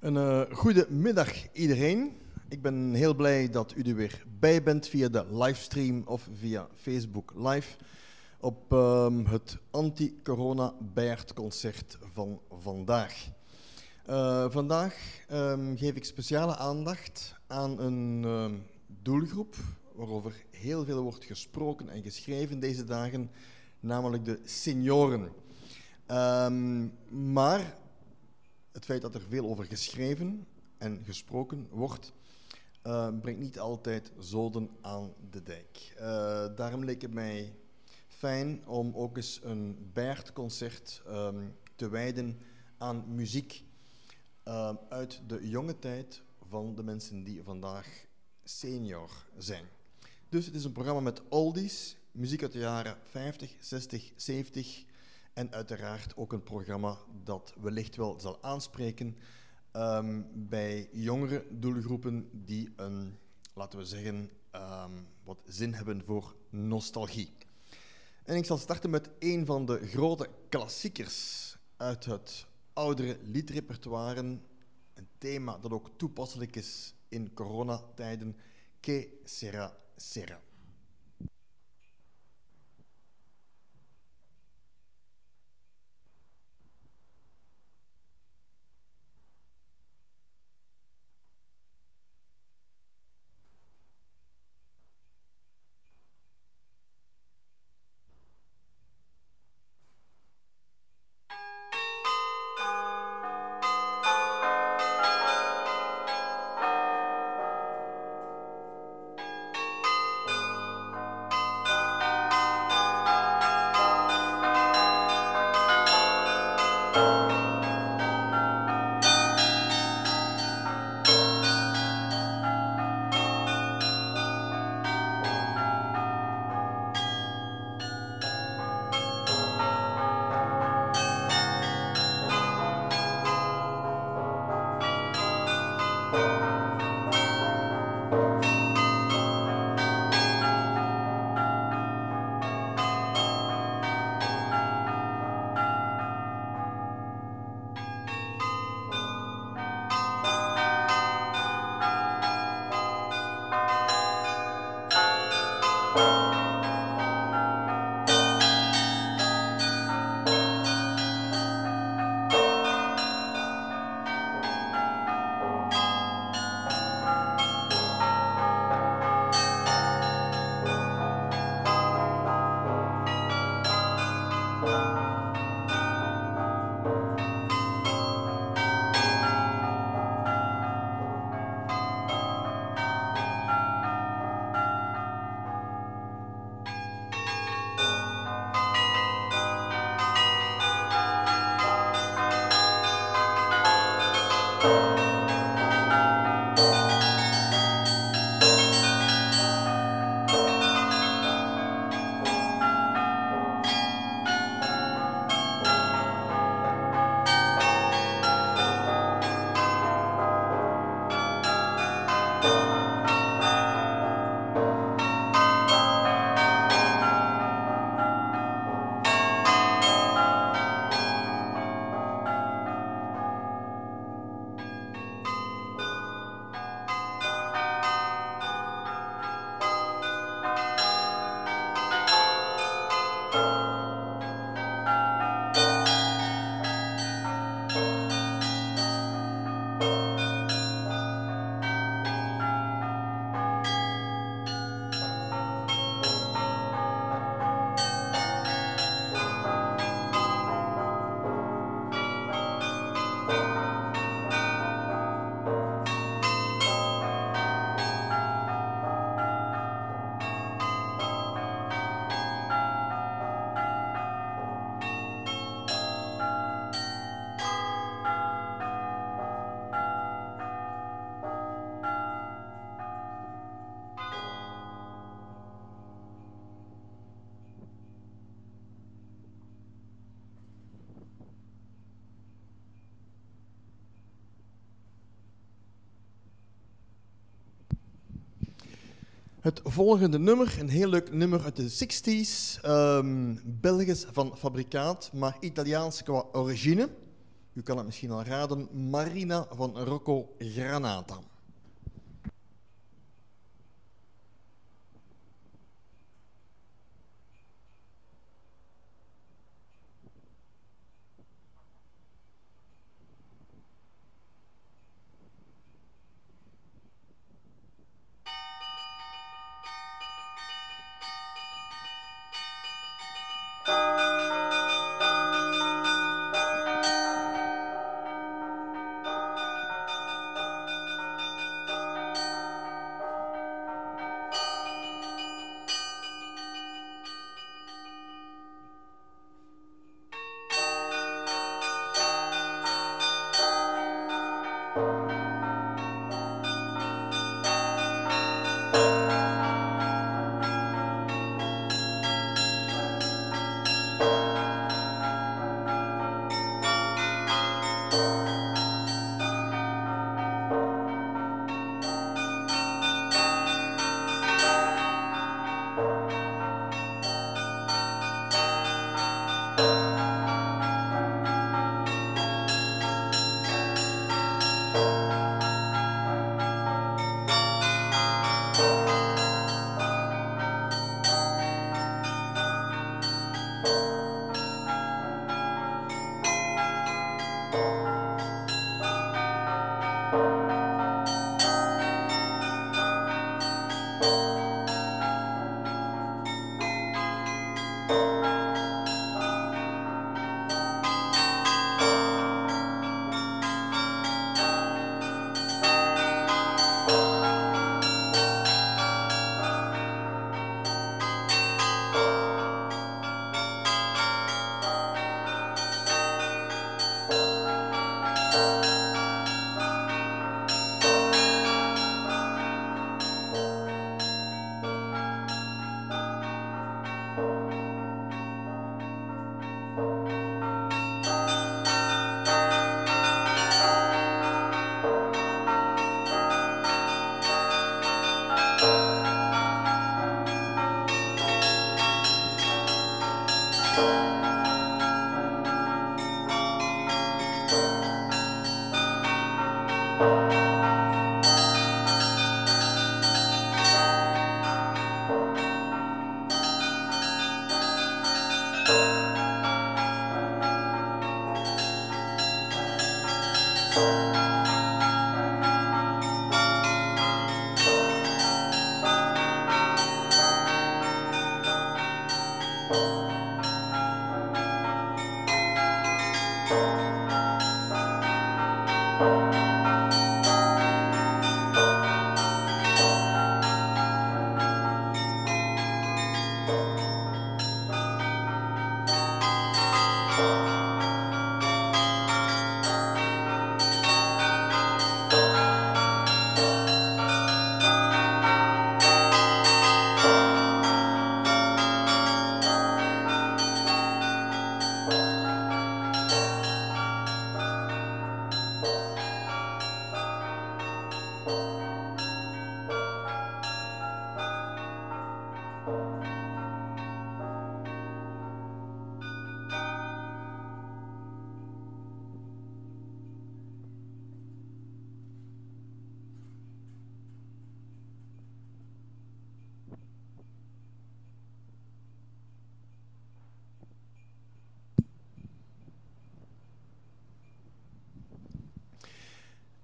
Een uh, goede middag iedereen. Ik ben heel blij dat u er weer bij bent via de livestream of via Facebook Live op um, het anti-corona concert van vandaag. Uh, vandaag um, geef ik speciale aandacht aan een uh, doelgroep waarover heel veel wordt gesproken en geschreven deze dagen, namelijk de senioren. Maar het feit dat er veel over geschreven en gesproken wordt, uh, brengt niet altijd zoden aan de dijk. Uh, daarom leek het mij fijn om ook eens een Bert-concert um, te wijden aan muziek uh, uit de jonge tijd van de mensen die vandaag senior zijn. Dus het is een programma met oldies, muziek uit de jaren 50, 60, 70 en uiteraard ook een programma dat wellicht wel zal aanspreken um, bij jongere doelgroepen die een, laten we zeggen, um, wat zin hebben voor nostalgie. En ik zal starten met een van de grote klassiekers uit het oudere liedrepertoire. Een thema dat ook toepasselijk is in coronatijden. Que sera sera. Het volgende nummer, een heel leuk nummer uit de 60s. Um, Belgisch van fabrikaat, maar Italiaans qua origine. U kan het misschien al raden, Marina van Rocco Granata.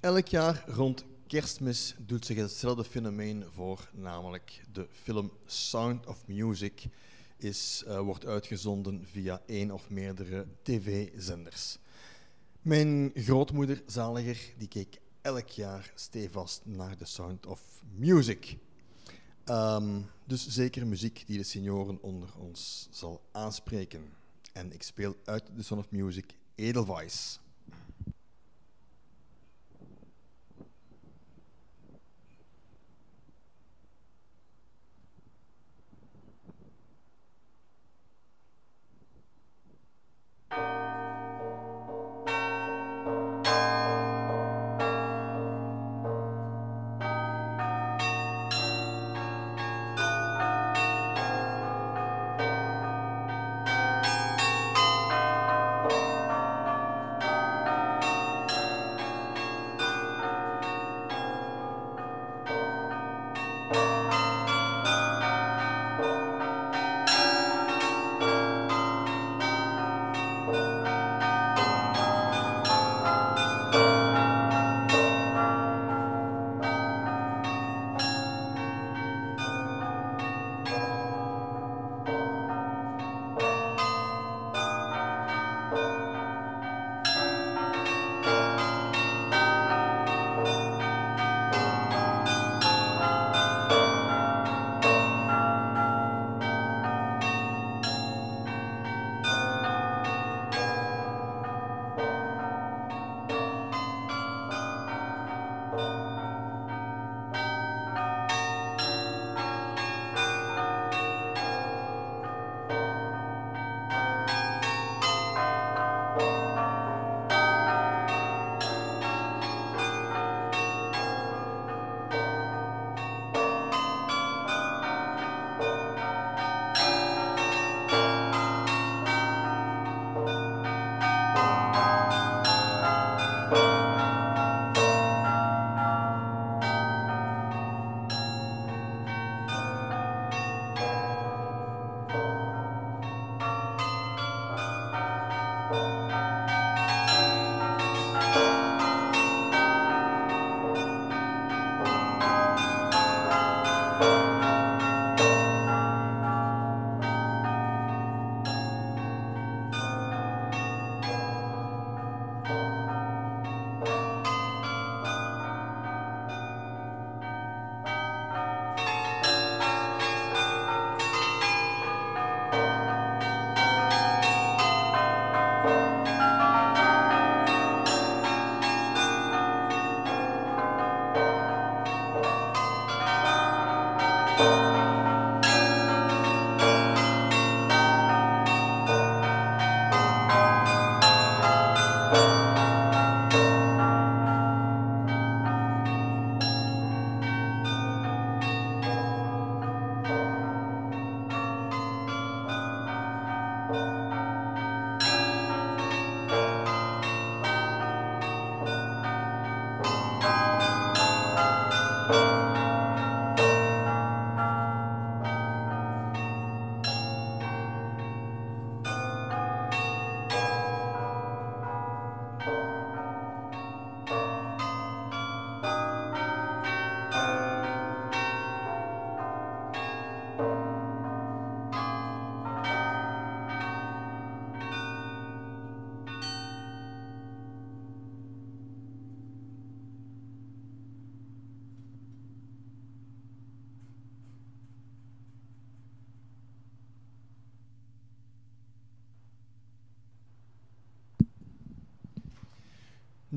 Elk jaar rond kerstmis doet zich hetzelfde fenomeen voor, namelijk de film Sound of Music is, uh, wordt uitgezonden via één of meerdere tv-zenders. Mijn grootmoeder, zaliger, die keek elk jaar stevast naar de Sound of Music. Um, dus zeker muziek die de senioren onder ons zal aanspreken. En ik speel uit de Sound of Music Edelweiss.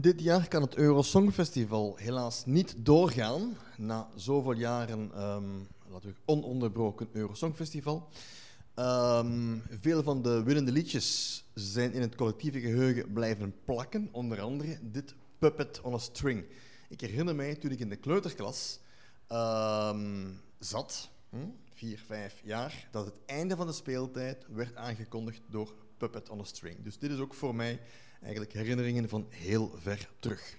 Dit jaar kan het Eurosongfestival helaas niet doorgaan. Na zoveel jaren, um, laten we ononderbroken Eurosongfestival. Um, veel van de winnende liedjes zijn in het collectieve geheugen blijven plakken. Onder andere dit Puppet on a String. Ik herinner mij toen ik in de kleuterklas um, zat, hm, vier, vijf jaar, dat het einde van de speeltijd werd aangekondigd door Puppet on a String. Dus dit is ook voor mij eigenlijk herinneringen van heel ver terug.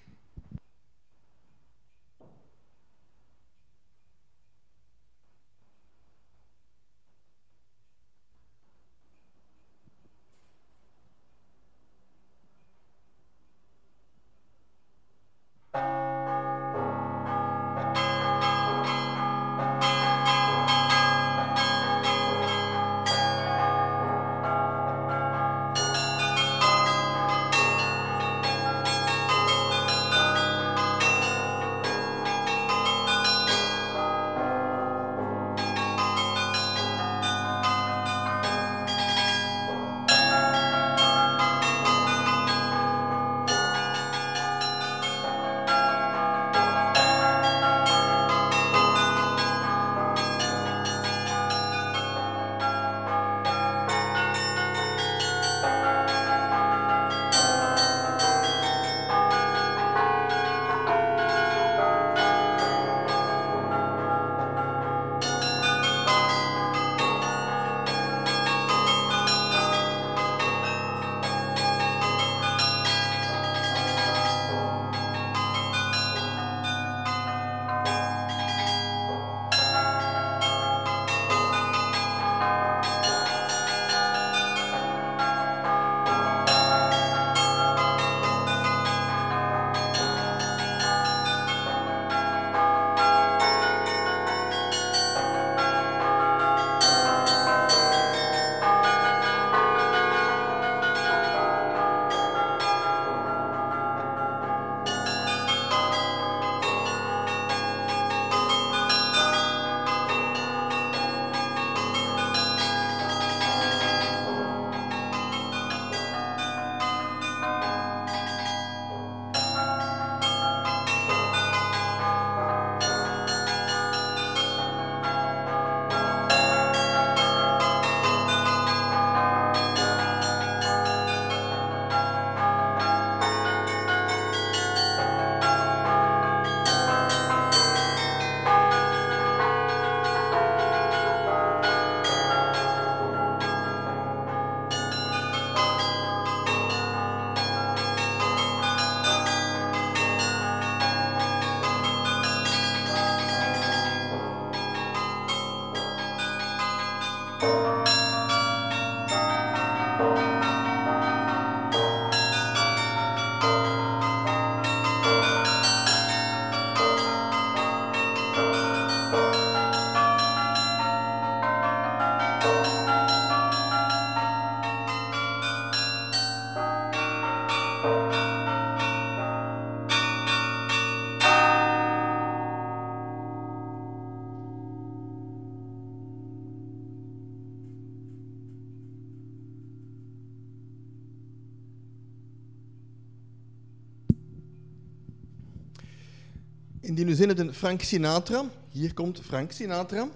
Indien u zin hebt in Frank Sinatra, hier komt Frank Sinatra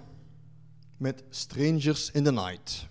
met Strangers in the Night.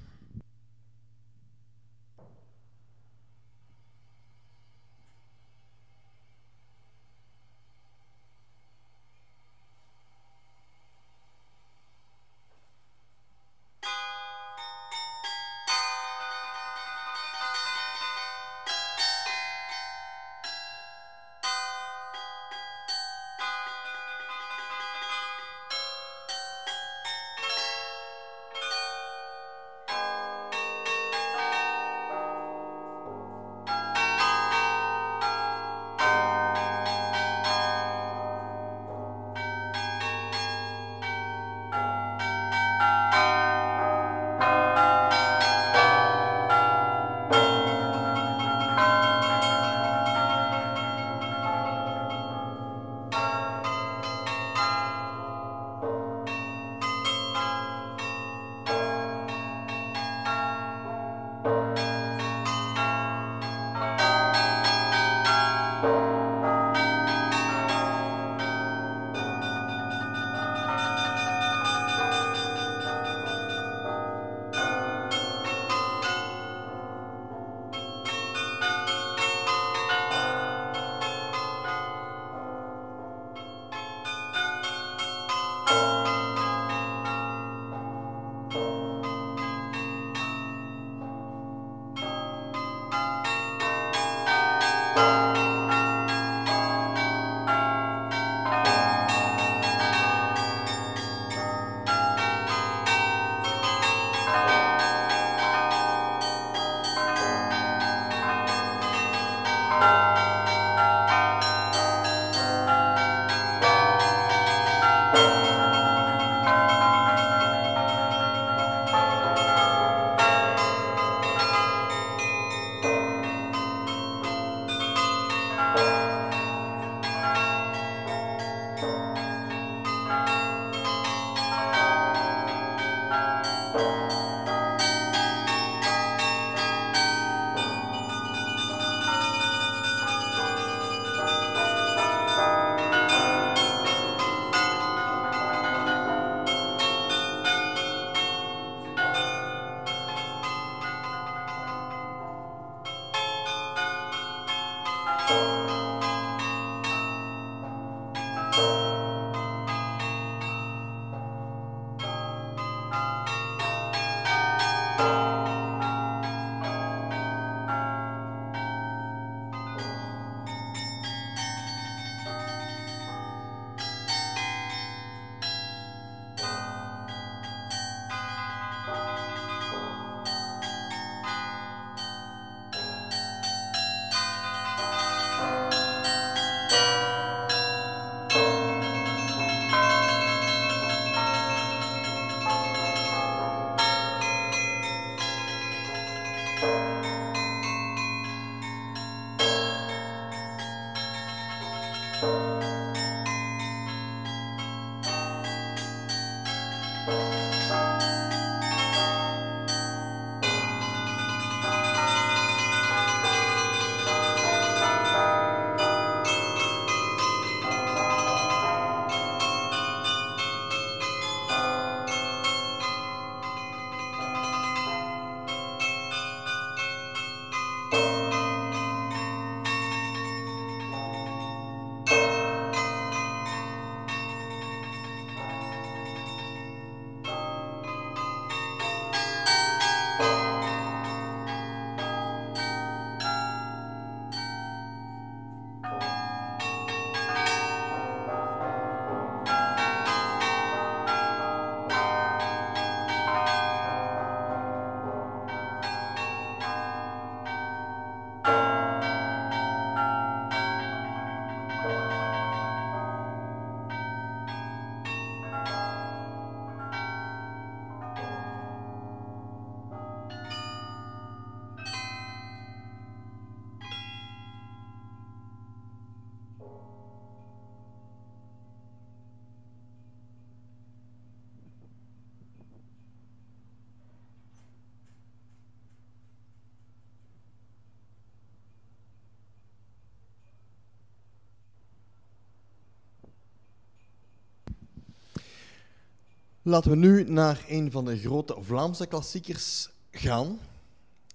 Laten we nu naar een van de grote Vlaamse klassiekers gaan.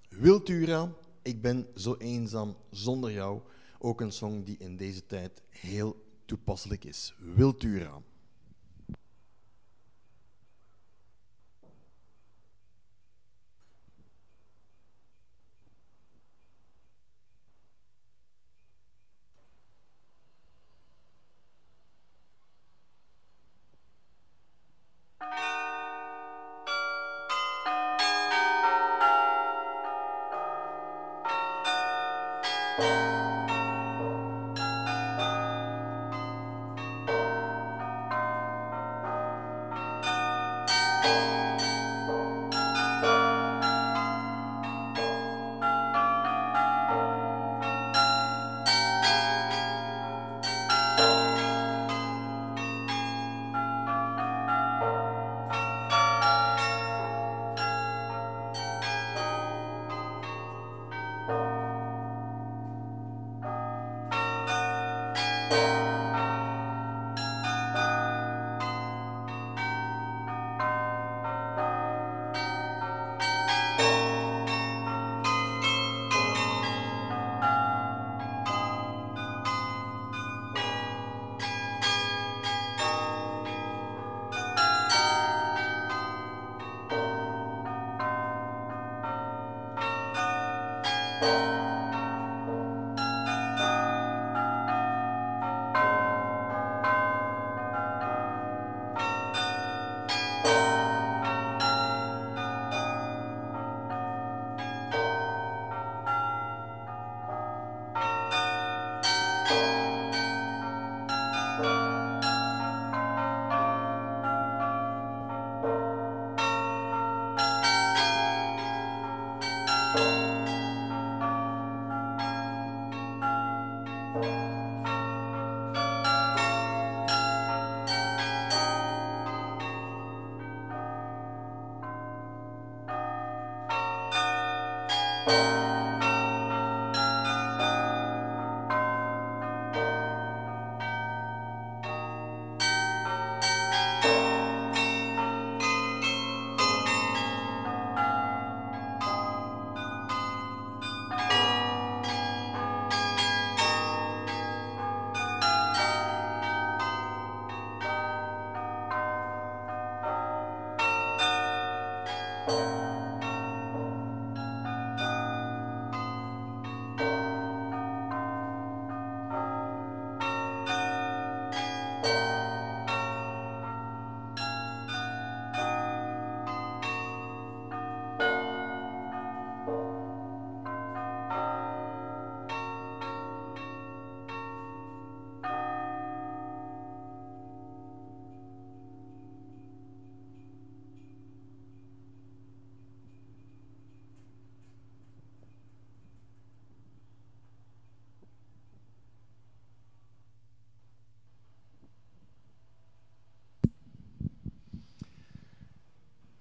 Wiltura, ik ben zo eenzaam zonder jou. Ook een song die in deze tijd heel toepasselijk is. Wiltura. Bye.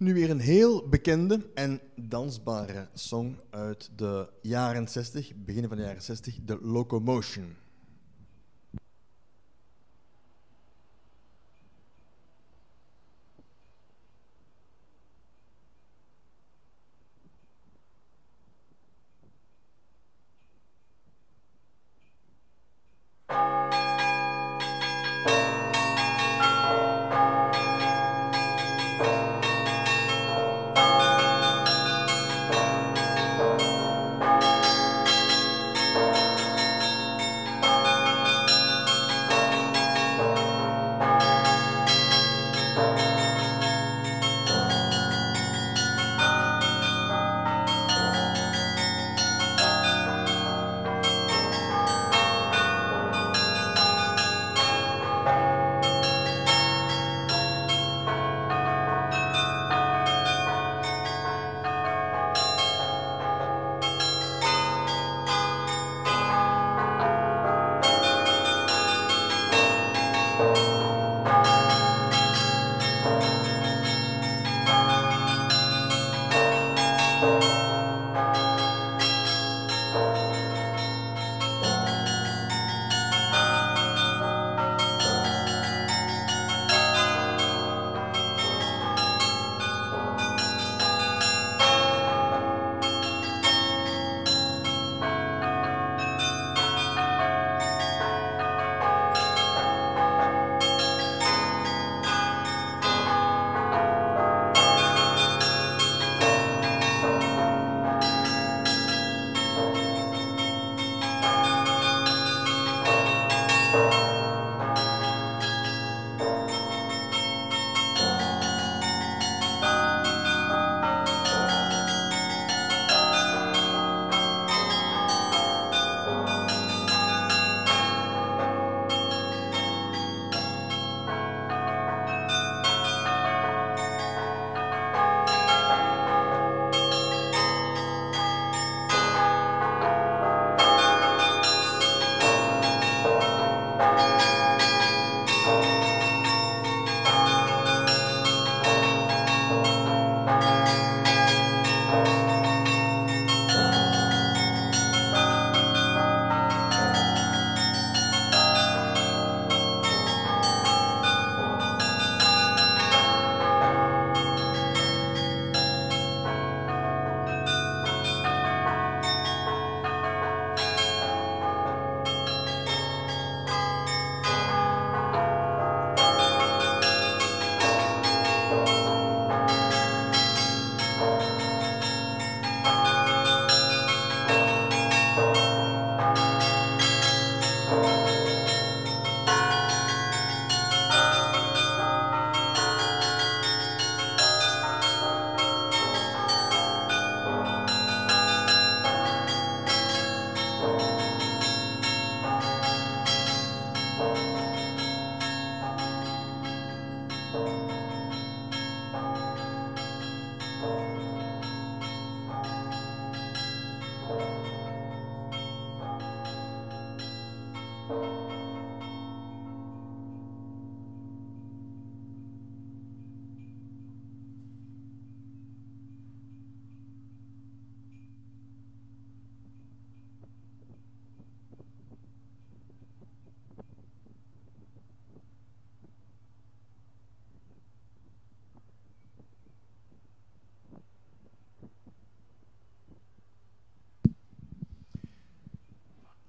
Nu weer een heel bekende en dansbare song uit de jaren 60, begin van de jaren 60, de Locomotion.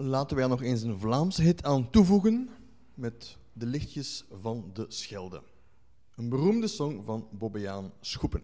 Laten wij nog eens een Vlaamse hit aan toevoegen met De Lichtjes van de Schelde. Een beroemde song van Bobbejaan Schoepen.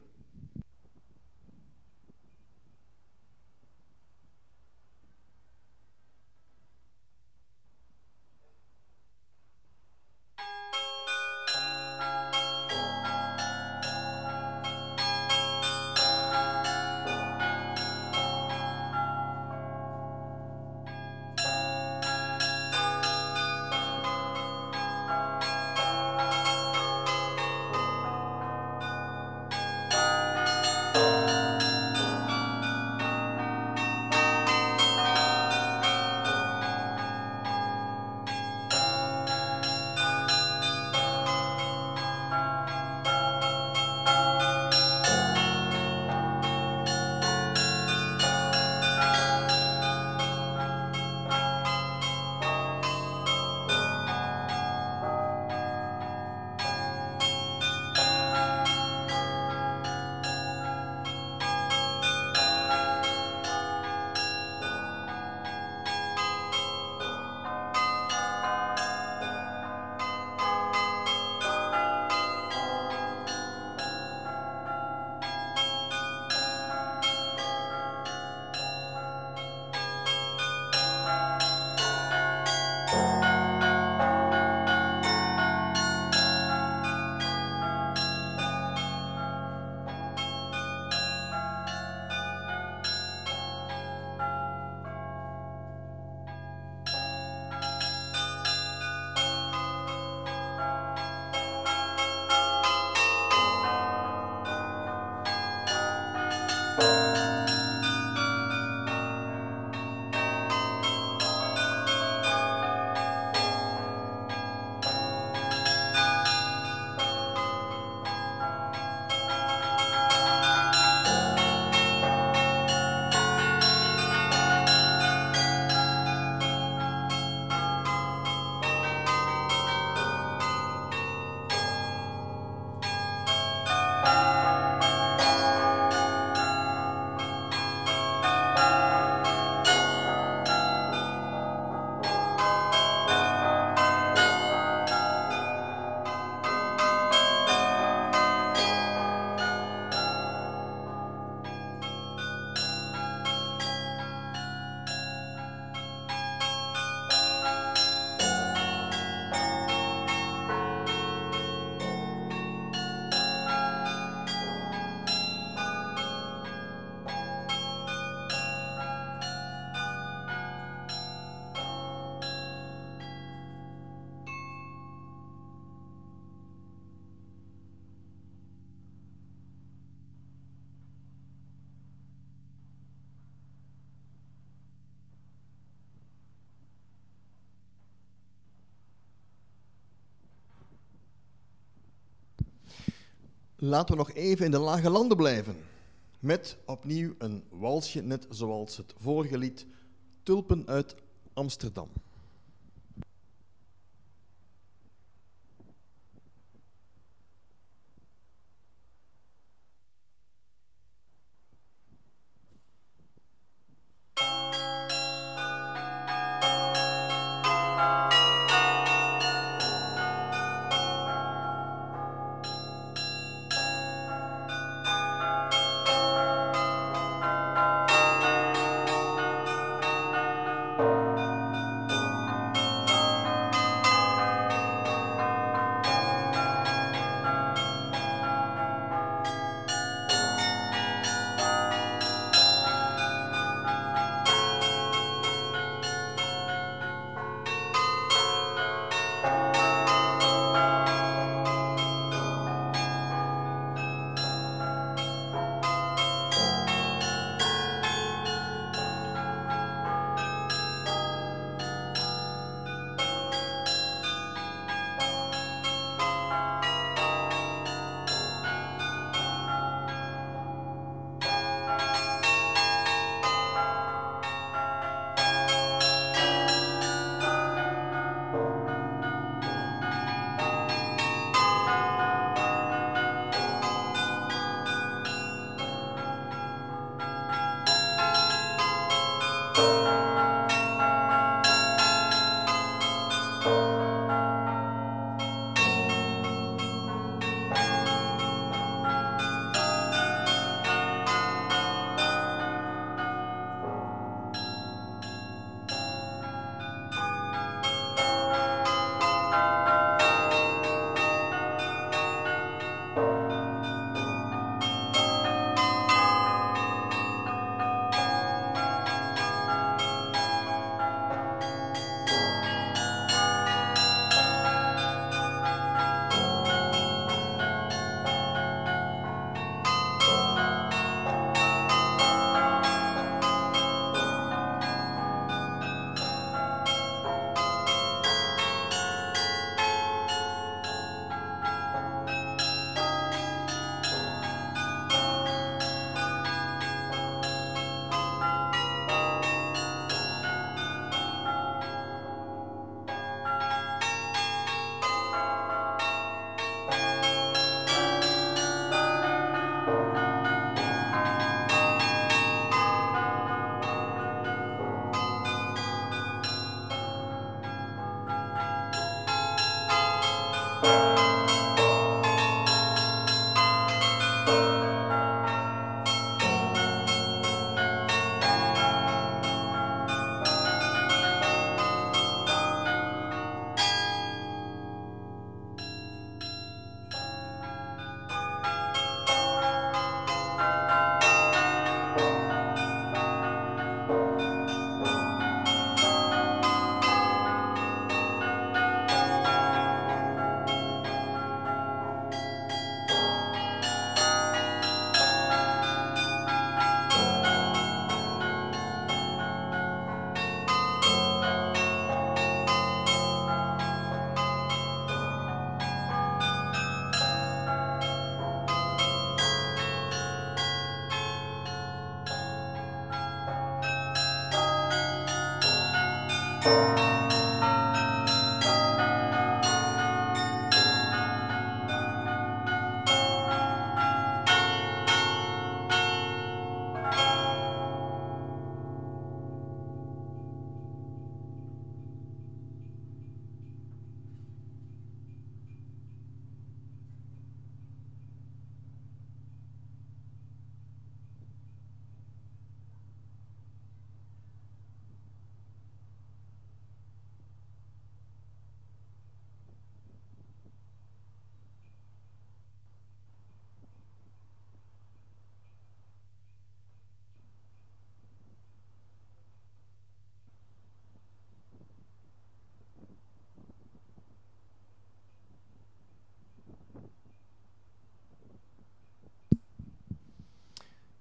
Laten we nog even in de lage landen blijven. Met opnieuw een walsje, net zoals het vorige lied Tulpen uit Amsterdam.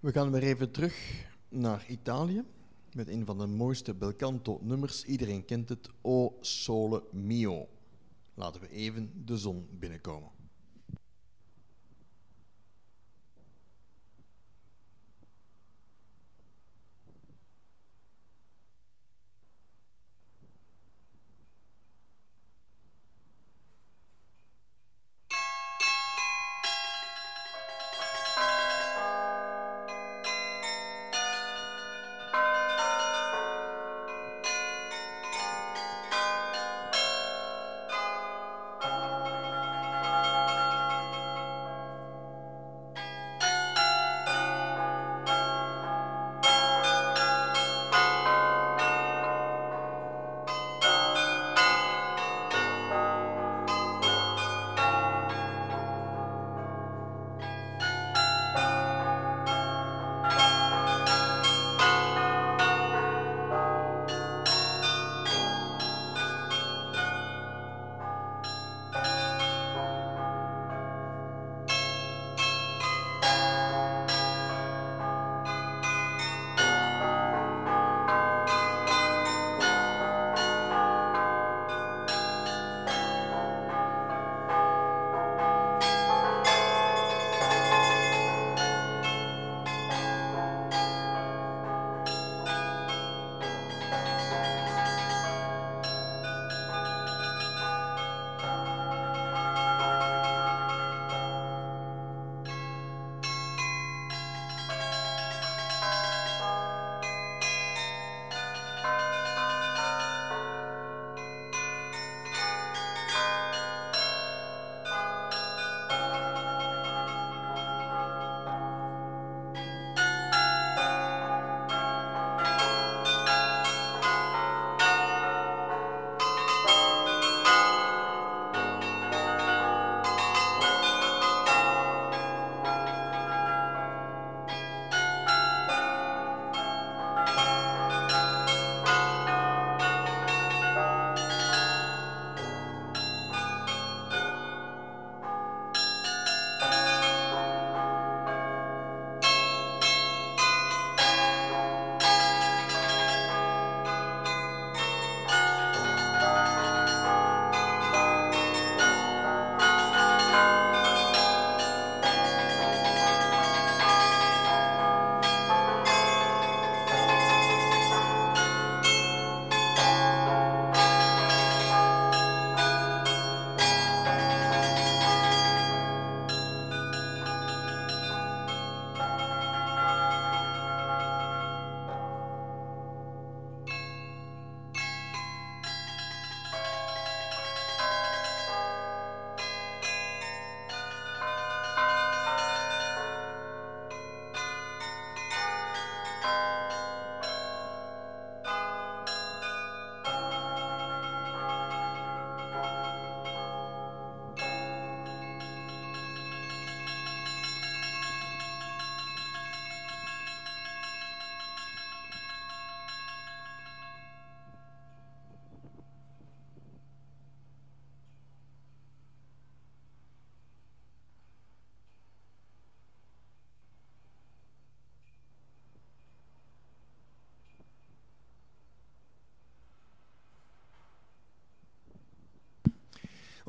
We gaan weer even terug naar Italië met een van de mooiste belcanto nummers. Iedereen kent het, O Sole Mio. Laten we even de zon binnenkomen.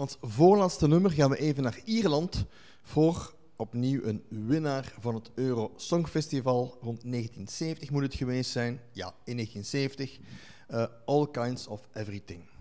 Als voorlaatste nummer gaan we even naar Ierland voor opnieuw een winnaar van het Euro Songfestival. Rond 1970 moet het geweest zijn. Ja, in 1970. Uh, All Kinds of Everything.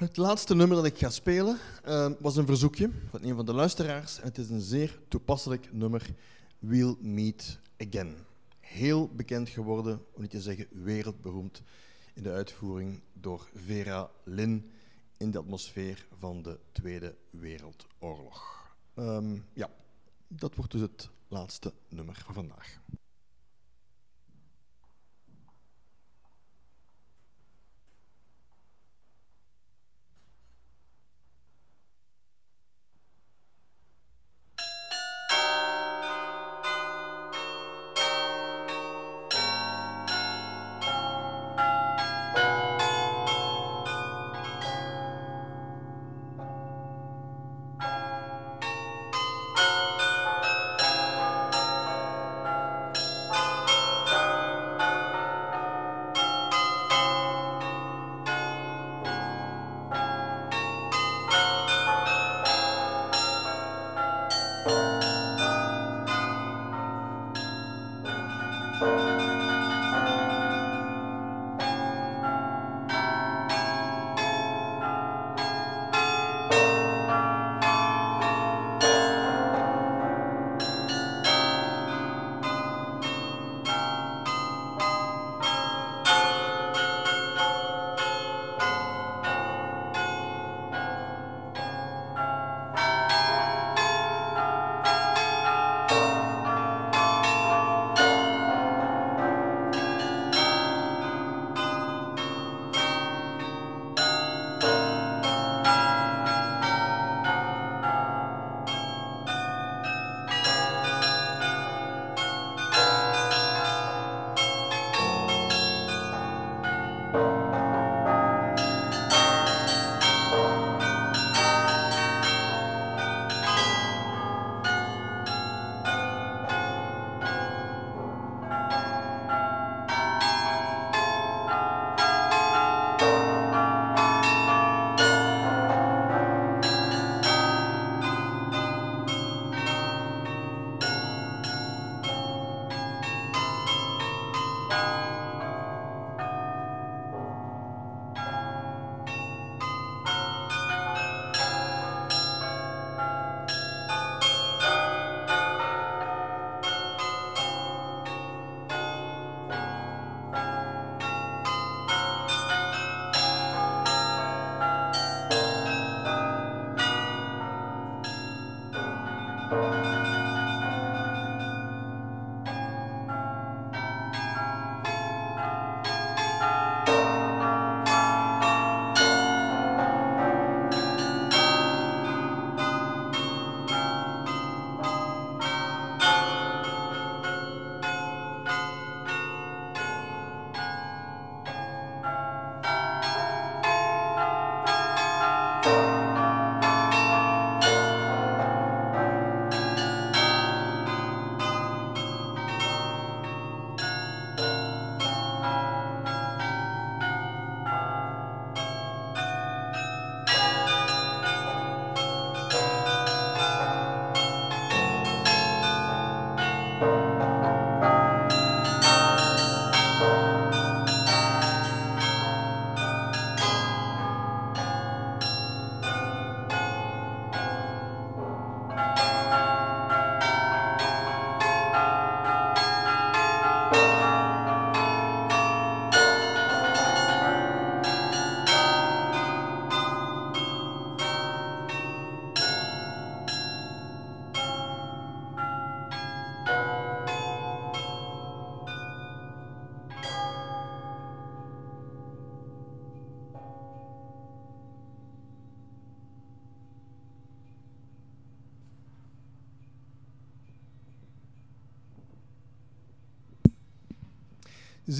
Het laatste nummer dat ik ga spelen uh, was een verzoekje van een van de luisteraars. En het is een zeer toepasselijk nummer, We'll Meet Again. Heel bekend geworden, om niet te zeggen wereldberoemd, in de uitvoering door Vera Lynn in de atmosfeer van de Tweede Wereldoorlog. Um, ja, dat wordt dus het laatste nummer van vandaag.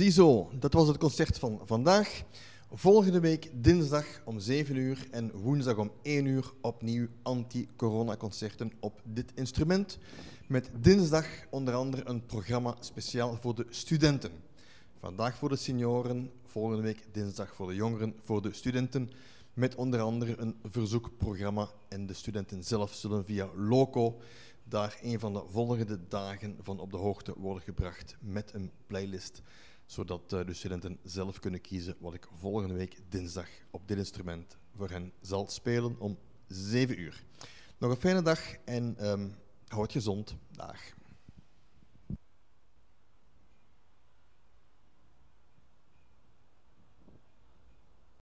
Ziezo, dat was het concert van vandaag. Volgende week dinsdag om 7 uur en woensdag om 1 uur opnieuw anti-corona-concerten op dit instrument. Met dinsdag onder andere een programma speciaal voor de studenten. Vandaag voor de senioren, volgende week dinsdag voor de jongeren, voor de studenten. Met onder andere een verzoekprogramma en de studenten zelf zullen via Loco daar een van de volgende dagen van op de hoogte worden gebracht met een playlist zodat uh, de studenten zelf kunnen kiezen wat ik volgende week dinsdag op dit instrument voor hen zal spelen om 7 uur. Nog een fijne dag en um, houd gezond. Dag.